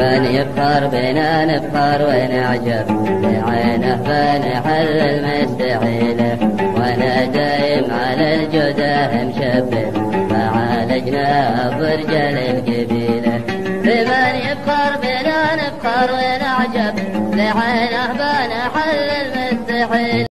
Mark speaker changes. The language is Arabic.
Speaker 1: من يفخر بنا نفخر ونعجب. لعينه بنحل المستحيل. وأنا دايم على الجداه مشبه. فعالجنا برجل القبيله بمن يفخر بنا نفخر ونعجب. لعينه بنحل المستحيل.